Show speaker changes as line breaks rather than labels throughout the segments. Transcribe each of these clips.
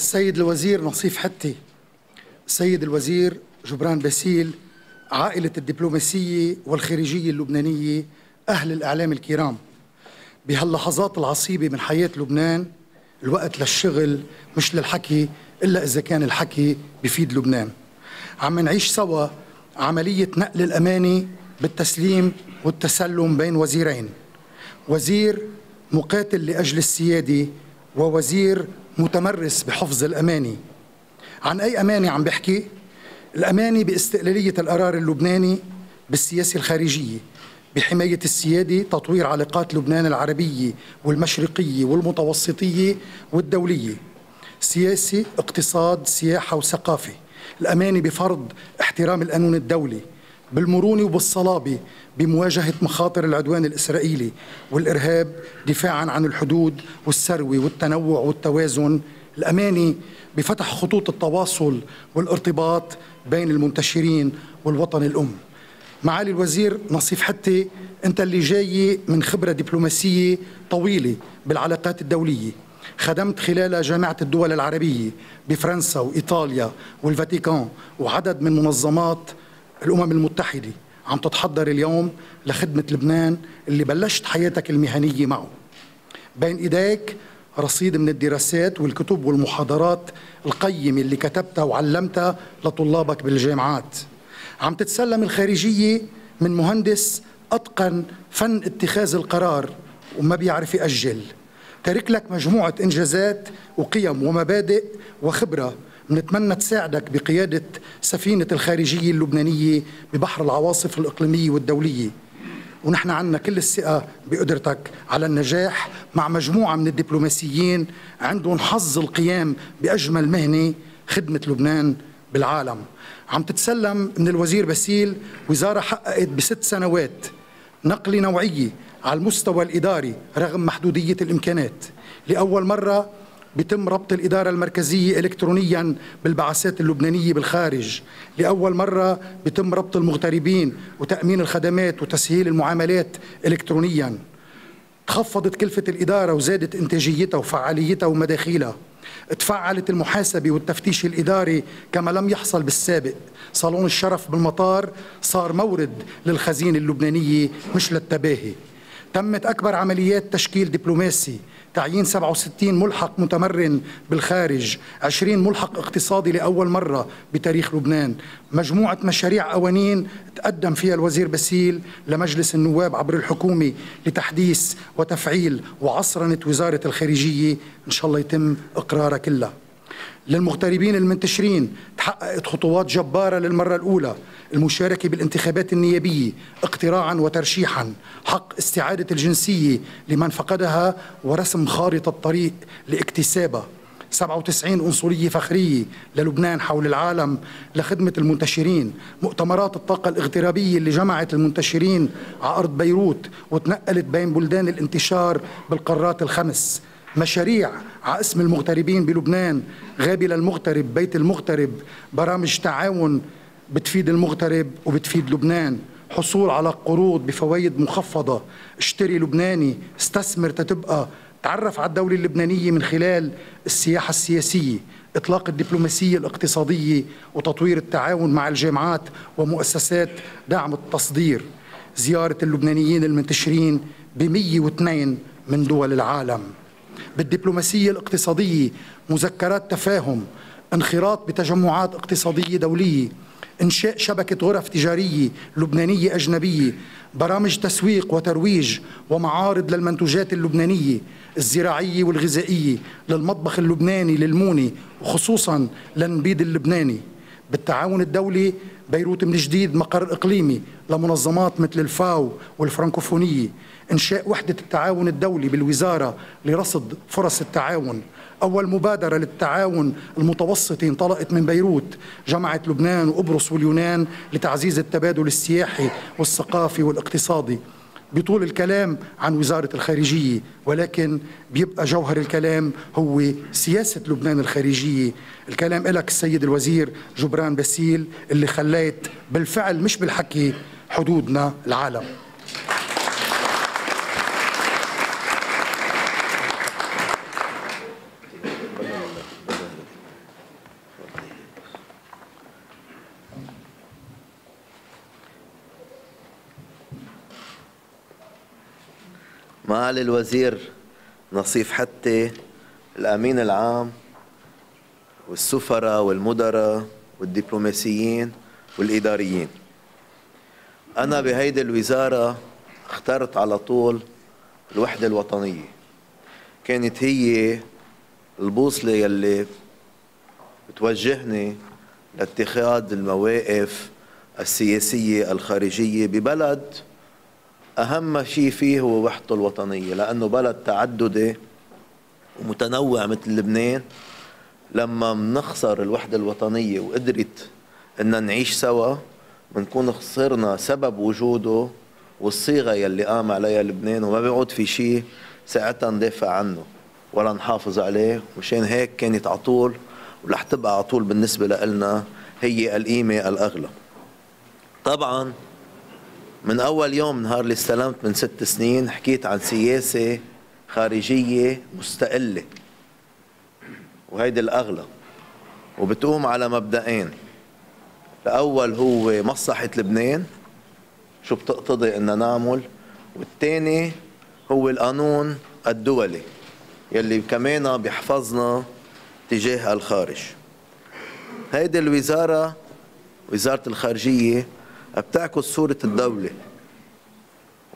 السيد الوزير نصيف حتي السيد الوزير جبران باسيل عائلة الدبلوماسية والخارجية اللبنانية أهل الإعلام الكرام. بهاللحظات العصيبة من حياة لبنان الوقت للشغل مش للحكي إلا إذا كان الحكي بفيد لبنان. عم نعيش سوا عملية نقل الأماني بالتسليم والتسلم بين وزيرين. وزير مقاتل لأجل السيادة ووزير متمرس بحفظ الأماني. عن أي أماني عم بحكي؟ الأماني باستقلالية القرار اللبناني بالسياسة الخارجية بحماية السيادة تطوير علاقات لبنان العربية والمشرقية والمتوسطية والدولية. سياسة اقتصاد سياحة وثقافة. الأماني بفرض احترام القانون الدولي. بالمرونة وبالصلابة بمواجهة مخاطر العدوان الإسرائيلي والإرهاب دفاعا عن الحدود والثروة والتنوع والتوازن. الأماني بفتح خطوط التواصل والارتباط بين المنتشرين والوطن الأم. معالي الوزير نصيف حتي أنت اللي جاي من خبرة دبلوماسية طويلة بالعلاقات الدولية. خدمت خلال جامعة الدول العربية بفرنسا وإيطاليا والفاتيكان وعدد من منظمات الأمم المتحدة عم تتحضر اليوم لخدمة لبنان اللي بلشت حياتك المهنية معه. بين إيديك رصيد من الدراسات والكتب والمحاضرات القيمة اللي كتبتها وعلمتها لطلابك بالجامعات. عم تتسلم الخارجية من مهندس أتقن فن اتخاذ القرار وما بيعرف يأجل. تارك لك مجموعة إنجازات وقيم ومبادئ وخبرة بنتمنى تساعدك بقيادة سفينة الخارجية اللبنانية ببحر العواصف الإقليمية والدولية. ونحن عنا كل الثقة بقدرتك على النجاح مع مجموعة من الدبلوماسيين عندهم حظ القيام بأجمل مهنة خدمة لبنان بالعالم. عم تتسلم من الوزير باسيل وزارة حققت بست سنوات نقلة نوعية على المستوى الإداري رغم محدودية الإمكانات. لأول مرة بيتم ربط الإدارة المركزية إلكترونيا بالبعثات اللبنانية بالخارج. لأول مرة بيتم ربط المغتربين وتأمين الخدمات وتسهيل المعاملات إلكترونيا. تخفضت كلفة الإدارة وزادت إنتاجيتها وفعاليتها ومداخيلها. تفعلت المحاسبة والتفتيش الإداري كما لم يحصل بالسابق. صالون الشرف بالمطار صار مورد للخزينة اللبنانية مش للتباهي. تمت أكبر عمليات تشكيل دبلوماسي. تعيين 67 ملحق متمرن بالخارج 20 ملحق اقتصادي لأول مرة بتاريخ لبنان. مجموعة مشاريع قوانين تقدم فيها الوزير بسيل لمجلس النواب عبر الحكومة لتحديث وتفعيل وعصرنة وزارة الخارجية. إن شاء الله يتم إقرارها كلها للمغتربين المنتشرين تحققت خطوات جبارة للمرة الأولى المشاركة بالانتخابات النيابية اقتراعا وترشيحا حق استعادة الجنسية لمن فقدها ورسم خارطة طريق لاكتسابها. 97 أنصولية فخرية للبنان حول العالم لخدمة المنتشرين مؤتمرات الطاقة الاغترابية اللي جمعت المنتشرين على أرض بيروت وتنقلت بين بلدان الانتشار بالقارات الخمس. مشاريع على اسم المغتربين بلبنان غابة للمغترب بيت المغترب برامج تعاون بتفيد المغترب وبتفيد لبنان حصول على قروض بفوائد مخفضة. اشتري لبناني استثمر تتبقى. تعرف على الدولة اللبنانية من خلال السياحة السياسية إطلاق الدبلوماسية الاقتصادية وتطوير التعاون مع الجامعات ومؤسسات دعم التصدير. زيارة اللبنانيين المنتشرين ب 102 من دول العالم. بالدبلوماسية الاقتصادية مذكرات تفاهم انخراط بتجمعات اقتصادية دولية إنشاء شبكة غرف تجارية لبنانية أجنبية برامج تسويق وترويج ومعارض للمنتوجات اللبنانية الزراعية والغذائية للمطبخ اللبناني للموني وخصوصا للنبيد اللبناني. بالتعاون الدولي بيروت من جديد مقر إقليمي لمنظمات مثل الفاو والفرنكوفونية. إنشاء وحدة التعاون الدولي بالوزارة لرصد فرص التعاون. أول مبادرة للتعاون المتوسطي انطلقت من بيروت. جمعت لبنان وقبرص واليونان لتعزيز التبادل السياحي والثقافي والاقتصادي. بطول الكلام عن وزارة الخارجية ولكن بيبقى جوهر الكلام هو سياسة لبنان الخارجية. الكلام لك السيد الوزير جبران باسيل اللي خليت بالفعل مش بالحكي حدودنا العالم.
معالي الوزير نصيف حتى الأمين العام والسفراء والمدراء والدبلوماسيين والإداريين. أنا بهيدي الوزارة اخترت على طول الوحدة الوطنية. كانت هي البوصلة يلي بتوجهني لاتخاذ المواقف السياسية الخارجية ببلد أهم شيء فيه هو وحدته الوطنية لأنه بلد تعددي ومتنوع مثل لبنان. لما بنخسر الوحدة الوطنية وقدرت أن نعيش سوا بنكون خسرنا سبب وجوده والصيغة يلي قام عليها لبنان وما بيعود في شيء ساعتها ندافع عنه ولا نحافظ عليه. مشان هيك كانت على طول ورح تبقى على طول بالنسبة لنا هي القيمة الأغلى. طبعا من أول يوم نهار اللي استلمت من ست سنين حكيت عن سياسة خارجية مستقلة. وهيدي الأغلى وبتقوم على مبدئين الأول هو مصلحة لبنان شو بتقتضي إننا نعمل. والثاني هو القانون الدولي يلي كمان بيحفظنا تجاه الخارج. هيدي الوزارة وزارة الخارجية بتعكس صورة الدولة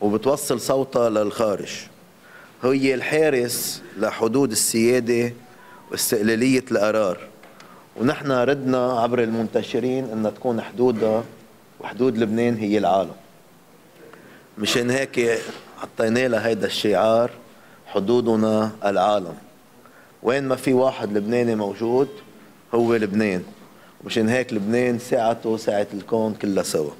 وبتوصل صوتها للخارج. هي الحارس لحدود السيادة واستقلالية القرار. ونحن ردنا عبر المنتشرين أن تكون حدودها وحدود لبنان هي العالم. مشان هيك عطينا لها هيدا الشعار حدودنا العالم. وين ما في واحد لبناني موجود هو لبنان. مشان هيك لبنان ساعته ساعة الكون كلها سوا.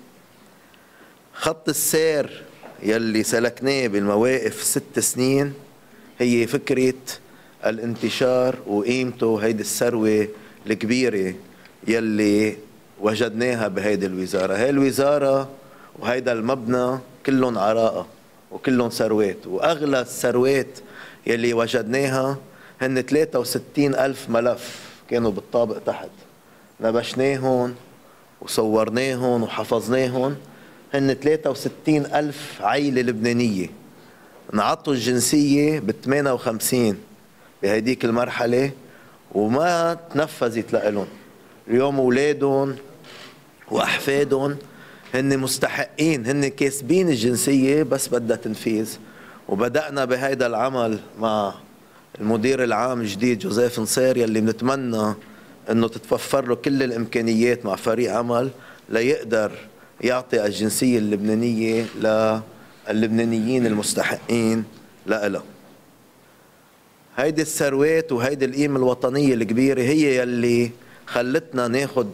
خط السير يلي سلكناه بالمواقف ست سنين هي فكرة الانتشار وقيمته هيدي الثروة الكبيرة يلي وجدناها بهيدي الوزارة. هاي الوزارة وهيدا المبنى كلهم عراقة وكلهم ثروات وأغلى الثروات يلي وجدناها هن 63 ألف ملف كانوا بالطابق تحت. نبشناهم وصورناهم وحفظناهم هن 63 ألف عيلة لبنانية انعطوا الجنسية بال 58 بهديك المرحلة وما تنفذت لهم اليوم أولادهم وأحفادهم هن مستحقين هن كاسبين الجنسية بس بدها تنفيذ. وبدأنا بهيدا العمل مع المدير العام الجديد جوزيف نصير يلي بنتمنى إنه تتوفر له كل الإمكانيات مع فريق عمل ليقدر يعطي الجنسية اللبنانية للبنانيين المستحقين لها هيدي الثروات وهيدي القيمة الوطنية الكبيرة هي يلي خلتنا ناخد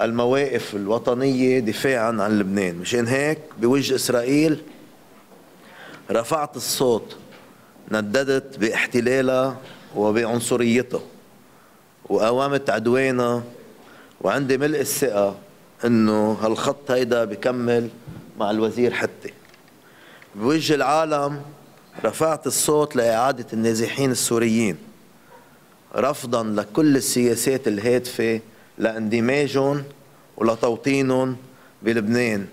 المواقف الوطنية دفاعا عن لبنان. مشان هيك بوجه إسرائيل رفعت الصوت نددت باحتلالها وبعنصريتها وقاومت عدوانها وعندي ملء الثقة إنه هالخط هيدا بكمل مع الوزير حتى بوجه العالم رفعت الصوت لإعادة النازحين السوريين. رفضا لكل السياسات الهادفة لاندماجهم ولتوطينهم بلبنان.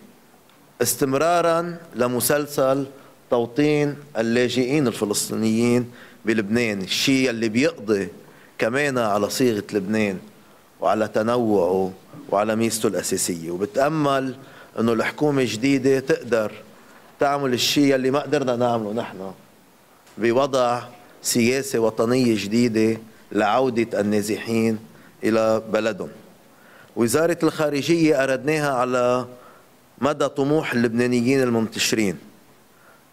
استمرارا لمسلسل توطين اللاجئين الفلسطينيين بلبنان الشيء اللي بيقضي كمان على صيغة لبنان. وعلى تنوعه وعلى ميزته الأساسية. وبتأمل أنه الحكومة الجديدة تقدر تعمل الشيء اللي ما قدرنا نعمله نحن بوضع سياسة وطنية جديدة لعودة النازحين إلى بلدهم. وزارة الخارجية أردناها على مدى طموح اللبنانيين المنتشرين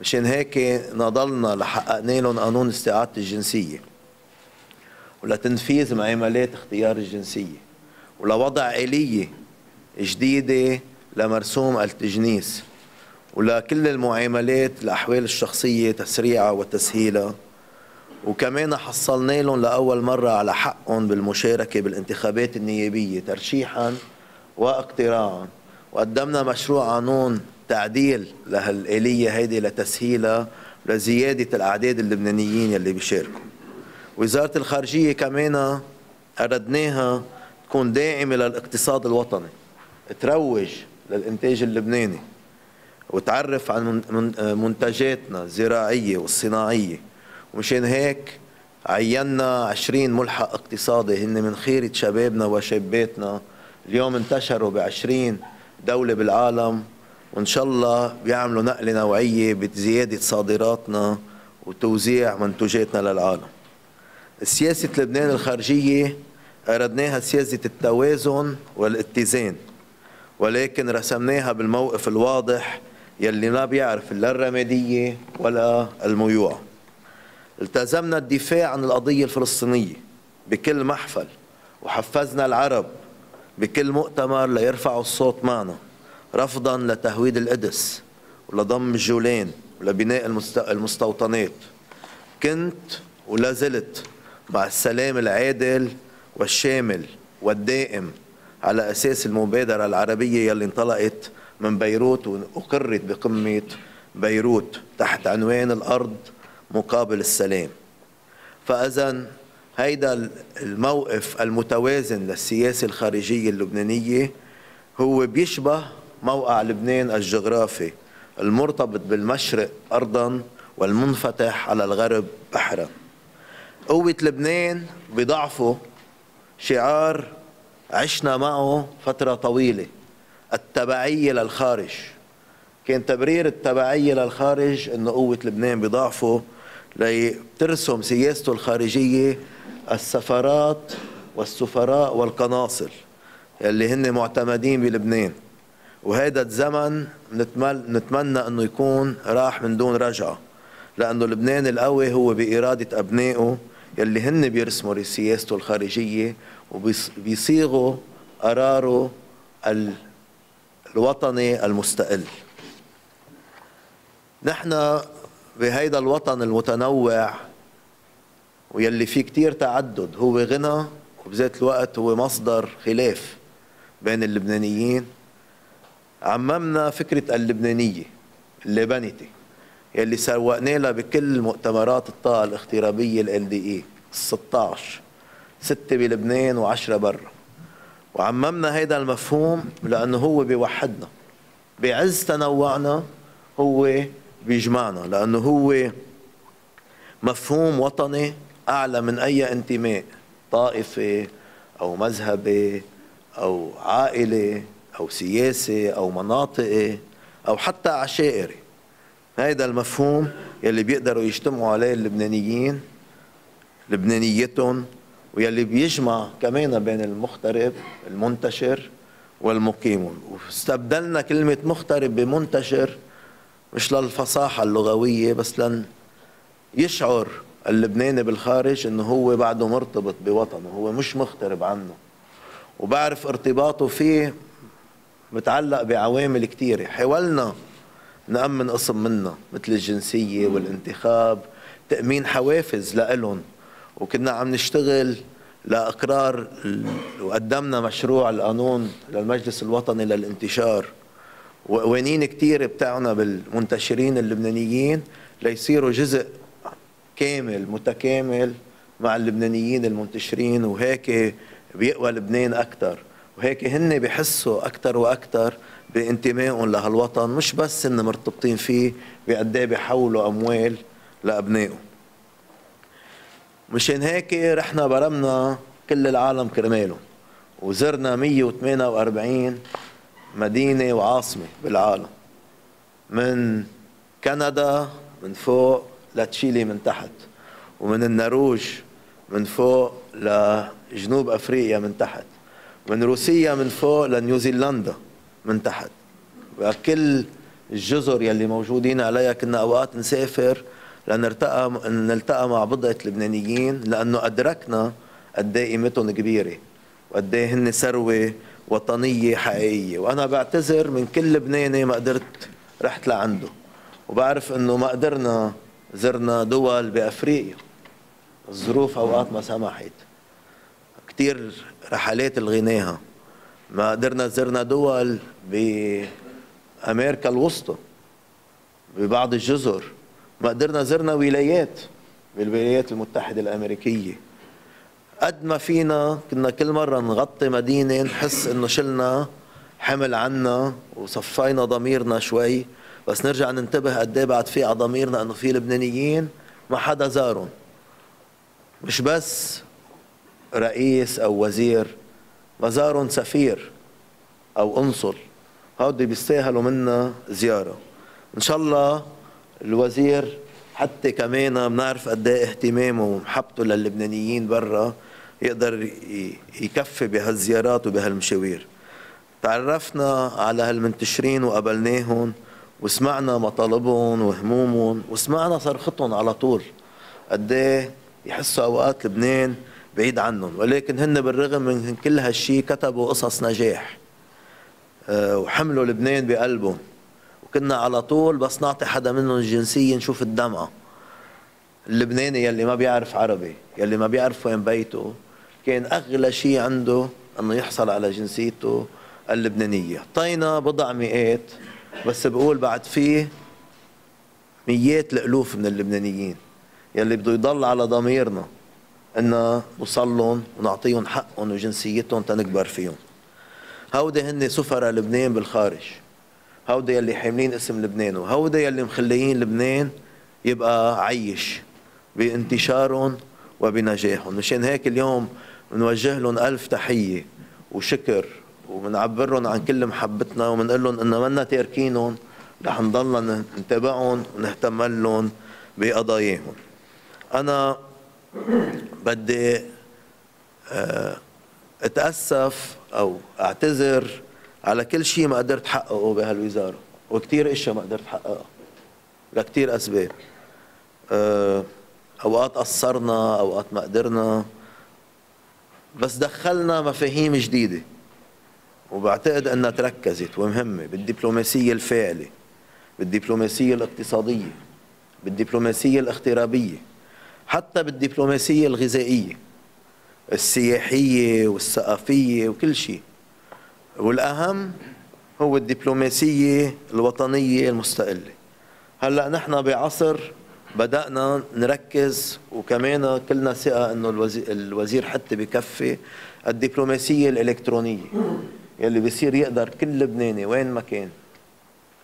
مشان هيك نضلنا لحققنا لهم قانون استعادة الجنسية. ولتنفيذ معاملات اختيار الجنسية. ولوضع آلية جديدة لمرسوم التجنيس. ولكل المعاملات الأحوال الشخصية تسريعها وتسهيلها. وكمان حصلنا لهم لأول مرة على حقهم بالمشاركة بالانتخابات النيابية ترشيحا واقتراعا وقدمنا مشروع قانون تعديل لهالآلية هيدي لتسهيلها لزيادة الأعداد اللبنانيين يلي بيشاركوا. وزارة الخارجية كمان أردناها تكون داعمة للاقتصاد الوطني تروج للإنتاج اللبناني وتعرف عن منتجاتنا الزراعية والصناعية. ومشان هيك عينا 20 ملحق اقتصادي هن من خيرة شبابنا وشاباتنا. اليوم انتشروا ب 20 دولة بالعالم وإن شاء الله بيعملوا نقلة نوعية بزيادة صادراتنا وتوزيع منتوجاتنا للعالم. سياسة لبنان الخارجية أردناها سياسة التوازن والاتزان ولكن رسمناها بالموقف الواضح يلي ما بيعرف لا الرمادية ولا الميوع. التزمنا الدفاع عن القضية الفلسطينية بكل محفل وحفزنا العرب بكل مؤتمر ليرفعوا الصوت معنا رفضا لتهويد القدس ولضم الجولان ولبناء المستوطنات. كنت ولا زلت مع السلام العادل والشامل والدائم على أساس المبادرة العربية يلي انطلقت من بيروت وأقرت بقمة بيروت تحت عنوان الأرض مقابل السلام. فإذا هيدا الموقف المتوازن للسياسة الخارجية اللبنانية هو بيشبه موقع لبنان الجغرافي المرتبط بالمشرق أرضا والمنفتح على الغرب بحرا. قوة لبنان بضعفه شعار عشنا معه فترة طويلة التبعية للخارج. كان تبرير التبعية للخارج أنه قوة لبنان بضعفه لترسم سياسته الخارجية السفارات والسفراء والقناصل اللي هن معتمدين بلبنان. وهذا الزمن نتمنى إنه يكون راح من دون رجعة لأنه لبنان القوي هو بإرادة أبنائه يلي هن بيرسموا سياسته الخارجية وبيصيغوا قراره الوطني المستقل. نحن بهيدا الوطن المتنوع ويلي فيه كتير تعدد هو غنى وبذات الوقت هو مصدر خلاف بين اللبنانيين. عممنا فكرة اللبنانية اللبنتي يلي سوقنا لها بكل مؤتمرات الطاقة الاغترابية ال دي اي 16 ستة بلبنان و10 برا. وعممنا هيدا المفهوم لأنه هو بيوحدنا. بعز تنوعنا هو بيجمعنا لأنه هو مفهوم وطني أعلى من أي انتماء طائفي أو مذهبي أو عائلة أو سياسي أو مناطقي أو حتى عشائري. هيدا المفهوم يلي بيقدروا يجتمعوا عليه اللبنانيين لبنانيتهم ويلي بيجمع كمان بين المغترب المنتشر والمقيم. واستبدلنا كلمة مغترب بمنتشر مش للفصاحة اللغوية بس لن يشعر اللبناني بالخارج انه هو بعده مرتبط بوطنه هو مش مغترب عنه. وبعرف ارتباطه فيه متعلق بعوامل كثيرة حاولنا نأمن قسم منها مثل الجنسية والانتخاب تأمين حوافز لإلهم. وكنا عم نشتغل لإقرار وقدمنا مشروع القانون للمجلس الوطني للانتشار. وقوانين كثيرة بتاعنا بالمنتشرين اللبنانيين ليصيروا جزء كامل متكامل مع اللبنانيين المنتشرين وهيك بيقوى لبنان أكثر وهيك هن بحسوا أكثر وأكثر بانتمائهم لهالوطن مش بس هن مرتبطين فيه بقد إيه بيحولوا أموال لأبنائهم. مشان هيك رحنا برمنا كل العالم كرماله وزرنا 148 مدينة وعاصمة بالعالم. من كندا من فوق لتشيلي من تحت ومن النرويج من فوق لجنوب أفريقيا من تحت من روسيا من فوق لنيوزيلندا. من تحت. وكل الجزر يلي موجودين عليها كنا أوقات نسافر لنلتقى نلتقى مع بضعة لبنانيين لأنه أدركنا قد إيه قيمتهم كبيرة وقد إيه هن ثروة وطنية حقيقية. وأنا بعتذر من كل لبناني ما قدرت رحت لعنده. وبعرف إنه ما قدرنا زرنا دول بأفريقيا. الظروف أوقات ما سمحت. كتير رحلات لغيناها. ما قدرنا زرنا دول بأمريكا الوسطى ببعض الجزر. ما قدرنا زرنا ولايات بالولايات المتحدة الأمريكية. قد ما فينا كنا كل مرة نغطي مدينة نحس إنه شلنا حمل عنا وصفينا ضميرنا شوي. بس نرجع ننتبه قد إيه بعد في على ضميرنا إنه في لبنانيين ما حدا زارهم. مش بس رئيس أو وزير ما زارهم سفير أو قنصل هودي بيستاهلوا منا زيارة. إن شاء الله الوزير حتى كمان بنعرف قد إيه اهتمامه ومحبته للبنانيين برا يقدر يكفي بهالزيارات وبهالمشاوير. تعرفنا على هالمنتشرين وقابلناهم وسمعنا مطالبهم وهمومهم وسمعنا صرختهم على طول قد إيه يحسوا أوقات لبنان بعيد عنهم. ولكن هن بالرغم من كل هالشيء كتبوا قصص نجاح. وحملوا لبنان بقلبهم. وكنا على طول بس نعطي حدا منهم الجنسية نشوف الدمعة. اللبناني يلي ما بيعرف عربي يلي ما بيعرف وين بيته كان أغلى شيء عنده أنه يحصل على جنسيته اللبنانية. طينا بضع مئات بس بقول بعد فيه ميات الألوف من اللبنانيين. يلي بده يضل على ضميرنا ان نوصل لهم ونعطيهم حقهم وجنسيتهم تنكبر فيهم. هودي هن سفراء لبنان بالخارج. هودي يلي حاملين اسم لبنان وهودي يلي مخليين لبنان يبقى عيش بانتشارهم وبنجاحهم. مشان هيك اليوم بنوجه لهم ألف تحية وشكر وبنعبرهم عن كل محبتنا وبنقول لهم إنه منا تاركينهم رح نضلنا نتابعهم ونهتم لهم بقضاياهم. أنا بدي آه، اتأسف أو أعتذر على كل شيء ما قدرت احققه بهالوزارة وكثير إشياء ما قدرت احققها لكثير أسباب. آه، أوقات قصرنا أوقات ما قدرنا بس دخلنا مفاهيم جديدة. وبعتقد إنها تركزت ومهمة بالدبلوماسية الفاعله بالدبلوماسية الاقتصادية بالدبلوماسية الاغترابيه حتى بالدبلوماسية الغذائية. السياحية والثقافية وكل شيء. والأهم هو الدبلوماسية الوطنية المستقلة. هلأ نحن بعصر بدأنا نركز وكمان كلنا ثقة إنه الوزير, حتى بكفي الدبلوماسية الإلكترونية يلي بصير يقدر كل لبناني وين ما كان.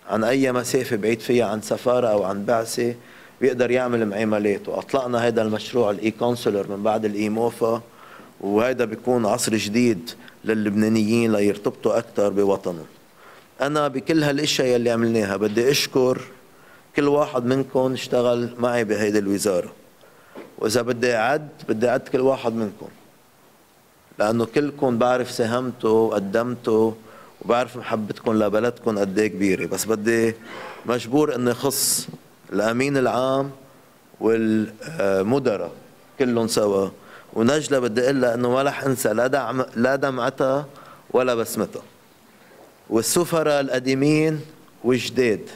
عن أي مسافة بعيد فيها عن سفارة أو عن بعثة بيقدر يعمل معاملات وأطلقنا هذا المشروع ال e-consular من بعد ال e-MOFA وهذا بيكون عصر جديد للبنانيين ليرتبطوا أكثر بوطنهم. أنا بكل هالأشياء يلي عملناها بدي أشكر كل واحد منكم اشتغل معي بهيدي الوزارة. وإذا بدي أعد بدي أعد كل واحد منكم. لأنه كلكم بعرف ساهمتوا وقدمتوا وبعرف محبتكم لبلدكم قد إيه كبيرة. بس بدي مجبور إني خص الأمين العام والمدراء كلهم سوا. ونجلة بدي أقول لها إنه ما رح أنسى لا دعم لا دمعتها ولا بسمتها. والسفراء القديمين والجداد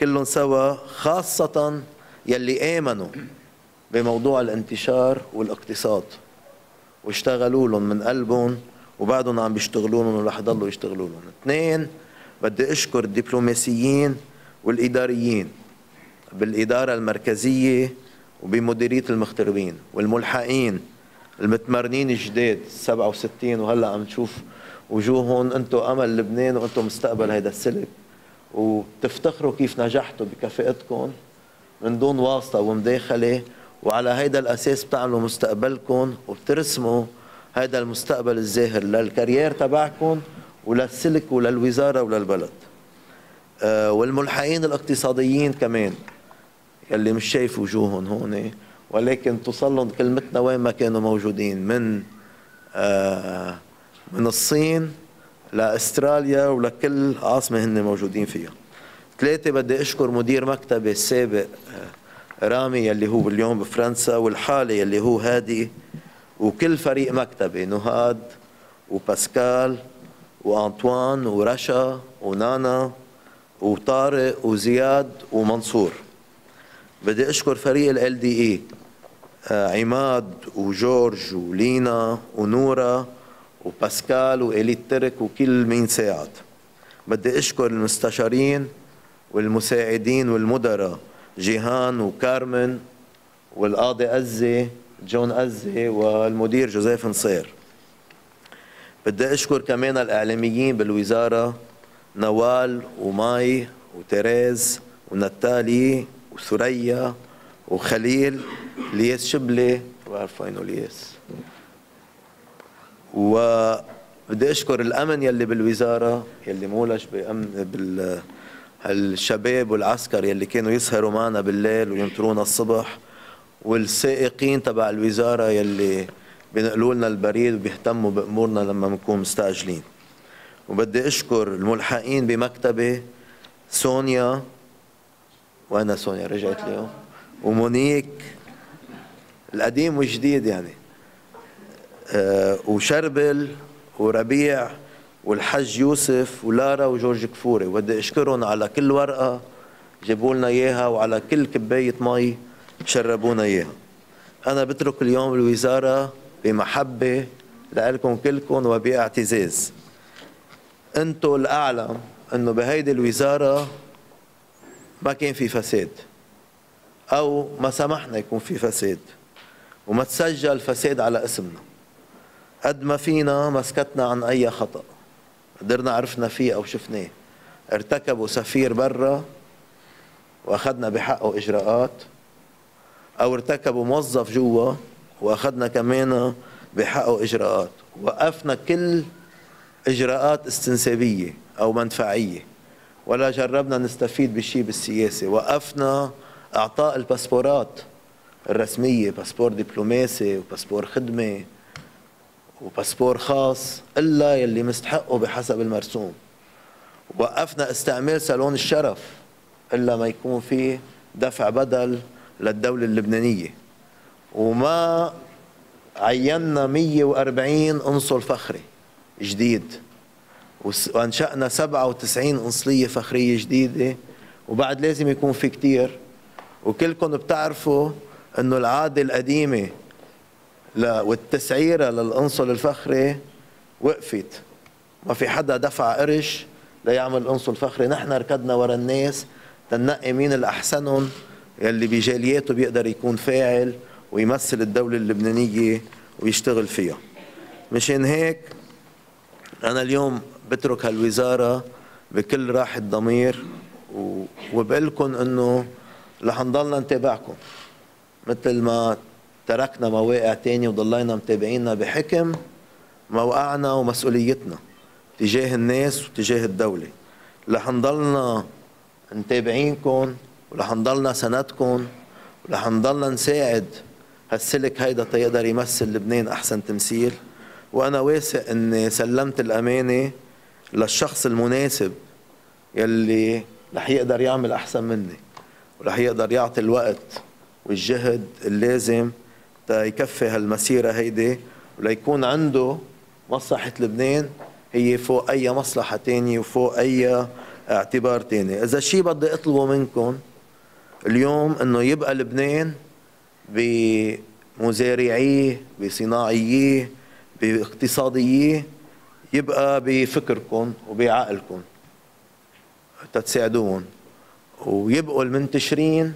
كلهم سوا خاصة يلي آمنوا بموضوع الانتشار والاقتصاد. واشتغلوا لهم من قلبهم وبعدهم عم بيشتغلوا لهم ورح يضلوا يشتغلوا لهم. اثنين بدي أشكر الدبلوماسيين والإداريين بالإدارة المركزية وبمديرية المغتربين والملحقين المتمرنين الجداد 67 وهلأ عم نشوف وجوههم أنتم أمل لبنان وأنتم مستقبل هيدا السلك. وبتفتخروا كيف نجحتوا بكفاءتكم من دون واسطة ومداخلة. وعلى هيدا الأساس بتعملوا مستقبلكم وبترسموا هيدا المستقبل الزاهر للكارير تبعكم وللسلك وللوزارة وللبلد. آه والملحقين الاقتصاديين كمان يلي مش شايف وجوههم هون. ولكن لهم كلمتنا وين ما كانوا موجودين من آه من الصين لأستراليا ولكل عاصمة هن موجودين فيها. ثلاثة بدي أشكر مدير مكتبي السابق آه رامي يلي هو اليوم بفرنسا والحالي يلي هو هادي وكل فريق مكتبي نهاد وباسكال وأنطوان ورشا ونانا وطارق وزياد ومنصور. بدي أشكر فريق ال دي اي عماد وجورج ولينا ونورا وباسكال وإليت ترك وكل مين ساعد. بدي أشكر المستشارين والمساعدين والمدراء جيهان وكارمن والقاضي أزي جون أزي والمدير جوزيف نصير. بدي أشكر كمان الإعلاميين بالوزارة نوال وماي وتيريز ونتالي وثريا وخليل لياس شبلي بعرف وينه لياس وبدي أشكر الأمن يلي بالوزارة يلي مولج بأمن بال الشباب والعسكر يلي كانوا يسهروا معنا بالليل وينطرونا الصبح والسائقين تبع الوزارة يلي بينقلوا لنا البريد وبيهتموا بأمورنا لما بنكون مستعجلين. وبدي أشكر الملحقين بمكتبي سونيا. وأنا سونيا رجعت اليوم ومونيك القديم والجديد يعني. آه وشربل وربيع والحج يوسف ولارا وجورج كفوري. وبدي أشكرهم على كل ورقة جابوا لنا إياها وعلى كل كباية مي شربونا إياها. أنا بترك اليوم الوزارة بمحبة لكم كلكم وباعتزاز. أنتم الأعلم إنه بهيدي الوزارة ما كان في فساد. أو ما سمحنا يكون في فساد. وما تسجل فساد على اسمنا. قد ما فينا مسكتنا عن أي خطأ. قدرنا عرفنا فيه أو شفناه. ارتكبوا سفير برا وأخذنا بحقه إجراءات. أو ارتكبوا موظف جوا وأخذنا كمان بحقه إجراءات. وقفنا كل إجراءات استنسابية أو منفعيه ولا جربنا نستفيد بشيء بالسياسة. وقفنا إعطاء الباسبورات الرسمية باسبور دبلوماسي وباسبور خدمة وباسبور خاص إلا يلي مستحقه بحسب المرسوم. وقفنا استعمال صالون الشرف إلا ما يكون فيه دفع بدل للدولة اللبنانية. وما عينا 140 قنصل فخري جديد. وانشأنا 97 قنصلية فخرية جديدة. وبعد لازم يكون في كتير. وكلكم بتعرفوا إنه العادة القديمة والتسعيرة للقنصل الفخري وقفت. ما في حدا دفع قرش ليعمل قنصل فخري. نحن ركضنا ورا الناس تنقي مين الأحسنهم يلي بجالياته بيقدر يكون فاعل ويمثل الدولة اللبنانية ويشتغل فيها. مشان هيك أنا اليوم بترك هالوزارة بكل راحة ضمير وبقول لكم إنه رح نضلنا نتابعكم. مثل ما تركنا مواقع تانية وضلينا متابعيننا بحكم موقعنا ومسؤوليتنا تجاه الناس وتجاه الدولة. رح نضلنا متابعينكم ورح نضلنا سندكم ورح نضلنا نساعد هالسلك هيدا تيقدر يمثل لبنان أحسن تمثيل. وأنا واثق إني سلمت الأمانة للشخص المناسب يلي رح يقدر يعمل أحسن مني. ورح يقدر يعطي الوقت والجهد اللازم يكفي هالمسيرة هيدي وليكون عنده مصلحة لبنان هي فوق أي مصلحة تانية وفوق أي اعتبار تاني. إذا شيء بدي أطلبه منكم اليوم أنه يبقى لبنان بمزارعيه بصناعيه باقتصاديه يبقى بفكركم وبعقلكم تتساعدون ويبقوا المنتشرين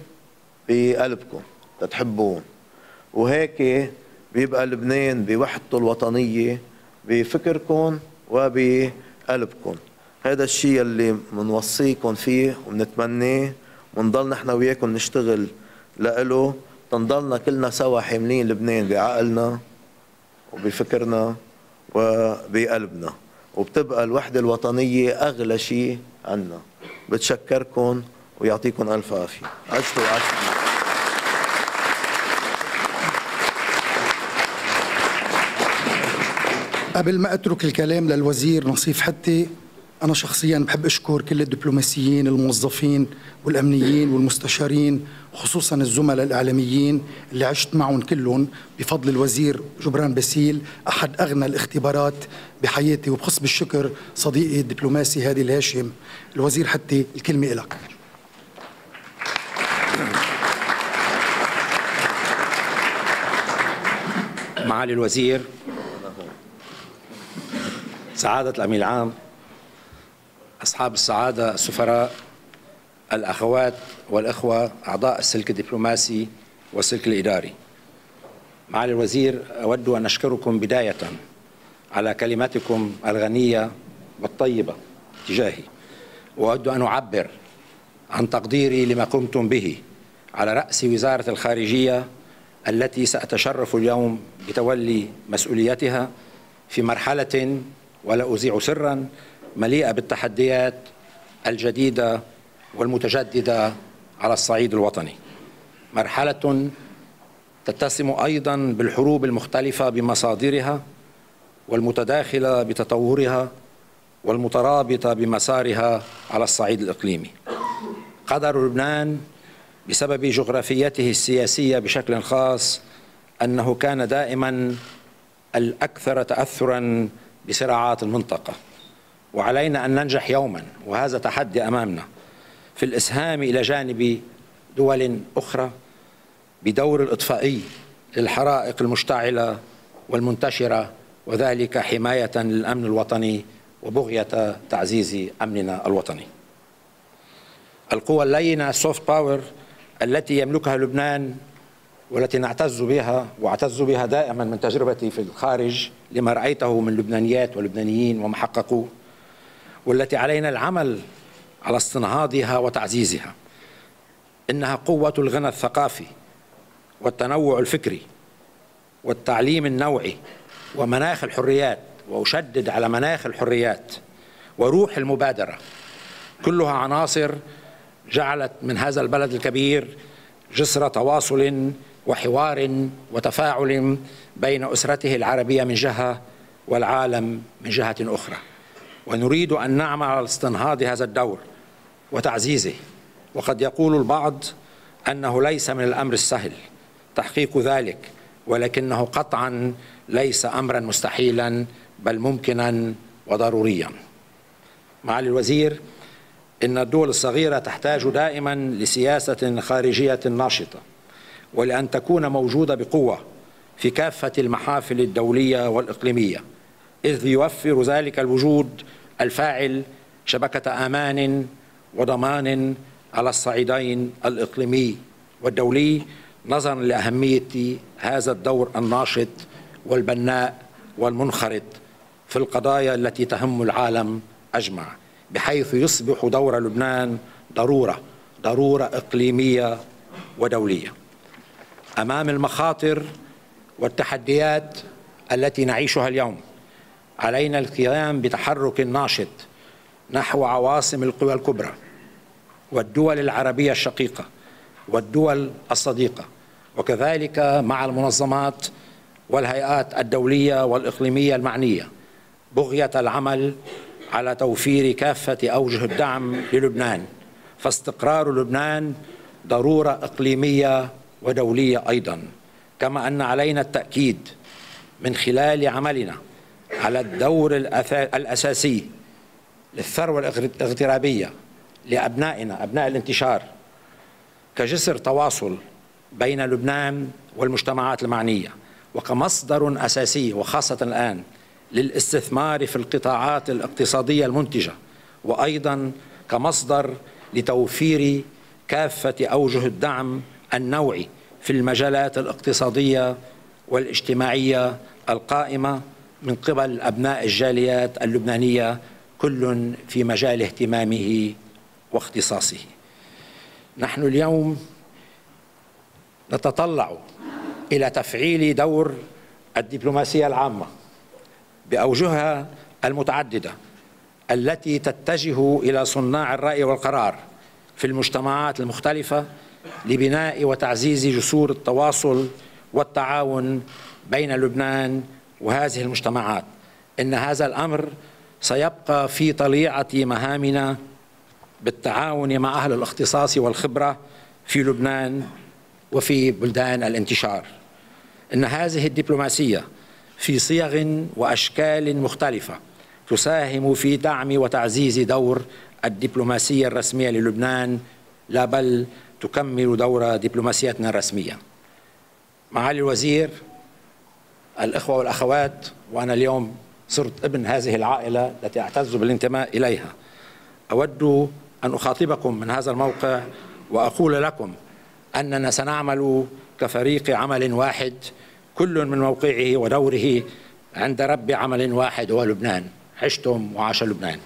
بقلبكم تتحبون وهيك بيبقى لبنان بوحدته الوطنية بفكركم وبقلبكم. هذا الشيء اللي بنوصيكم فيه وبنتمناه ونضل نحن وياكم نشتغل لإله. تنضلنا كلنا سوا حاملين لبنان بعقلنا وبفكرنا وبقلبنا. وبتبقى الوحدة الوطنية أغلى شيء عنا. بتشكركم ويعطيكم ألف عافية. عشتوا عشتوا
قبل ما أترك الكلام للوزير نصيف حتي أنا شخصيا بحب أشكر كل الدبلوماسيين الموظفين والأمنيين والمستشارين خصوصا الزملاء الإعلاميين اللي عشت معهم كلهم. بفضل الوزير جبران باسيل أحد أغنى الاختبارات بحياتي وبخص بالشكر صديقي الدبلوماسي هادي الهاشم. الوزير حتي الكلمة لك
معالي الوزير. سعادة الأمين العام أصحاب السعادة السفراء الأخوات والإخوة أعضاء السلك الدبلوماسي والسلك الإداري. معالي الوزير أود أن أشكركم بداية على كلماتكم الغنية والطيبة تجاهي. وأود أن أعبر عن تقديري لما قمتم به على رأس وزارة الخارجية التي سأتشرف اليوم بتولي مسؤوليتها في مرحلة ولا أذيع سرا مليئة بالتحديات الجديدة والمتجددة على الصعيد الوطني. مرحلة تتسم أيضا بالحروب المختلفة بمصادرها والمتداخلة بتطورها والمترابطة بمسارها على الصعيد الإقليمي. قدر لبنان بسبب جغرافيته السياسية بشكل خاص أنه كان دائما الأكثر تأثرا بصراعات المنطقة. وعلينا أن ننجح يوما وهذا تحدي أمامنا. في الإسهام إلى جانب دول أخرى بدور الإطفائي للحرائق المشتعلة والمنتشرة وذلك حماية للأمن الوطني وبغية تعزيز أمننا الوطني. القوى اللينة ال soft power التي يملكها لبنان والتي نعتز بها واعتز بها دائما من تجربتي في الخارج لما رأيته من لبنانيات ولبنانيين وما حققوه والتي علينا العمل على استنهاضها وتعزيزها. إنها قوة الغنى الثقافي والتنوع الفكري والتعليم النوعي ومناخ الحريات وأشدد على مناخ الحريات وروح المبادرة. كلها عناصر جعلت من هذا البلد الكبير جسر تواصل وحوار وتفاعل بين أسرته العربية من جهة والعالم من جهة أخرى. ونريد أن نعمل على استنهاض هذا الدور وتعزيزه. وقد يقول البعض أنه ليس من الأمر السهل تحقيق ذلك ولكنه قطعا ليس امرا مستحيلا بل ممكنا وضروريا. معالي الوزير إن الدول الصغيرة تحتاج دائما لسياسة خارجية ناشطة ولأن تكون موجودة بقوة في كافة المحافل الدولية والإقليمية إذ يوفر ذلك الوجود الفاعل شبكة آمان وضمان على الصعيدين الإقليمي والدولي نظرا لأهمية هذا الدور الناشط والبناء والمنخرط في القضايا التي تهم العالم أجمع. بحيث يصبح دور لبنان ضرورة ضرورة إقليمية ودولية. أمام المخاطر والتحديات التي نعيشها اليوم علينا القيام بتحرك ناشط نحو عواصم القوى الكبرى والدول العربية الشقيقة والدول الصديقة وكذلك مع المنظمات والهيئات الدولية والإقليمية المعنية. بغية العمل على توفير كافة أوجه الدعم للبنان. فاستقرار لبنان ضرورة إقليمية ودولية أيضا. كما أن علينا التأكيد من خلال عملنا على الدور الأساسي للثروة الاغترابية لأبنائنا أبناء الانتشار كجسر تواصل بين لبنان والمجتمعات المعنية وكمصدر أساسي وخاصة الآن للاستثمار في القطاعات الاقتصادية المنتجة وأيضا كمصدر لتوفير كافة أوجه الدعم النوعي في المجالات الاقتصادية والاجتماعية القائمة من قبل أبناء الجاليات اللبنانية كل في مجال اهتمامه واختصاصه. نحن اليوم نتطلع إلى تفعيل دور الدبلوماسية العامة. بأوجهها المتعددة التي تتجه إلى صناع الرأي والقرار في المجتمعات المختلفة لبناء وتعزيز جسور التواصل والتعاون بين لبنان وهذه المجتمعات. إن هذا الأمر سيبقى في طليعة مهامنا بالتعاون مع أهل الاختصاص والخبرة في لبنان وفي بلدان الانتشار. إن هذه الدبلوماسية في صيغ وأشكال مختلفة تساهم في دعم وتعزيز دور الدبلوماسية الرسمية للبنان لا بل تكمل دور دبلوماسيتنا الرسمية. معالي الوزير الإخوة والأخوات وأنا اليوم صرت ابن هذه العائلة التي أعتز بالانتماء إليها. أود أن أخاطبكم من هذا الموقع وأقول لكم أننا سنعمل كفريق عمل واحد كل من موقعه ودوره عند رب عمل واحد هو لبنان. عشتم وعاش لبنان.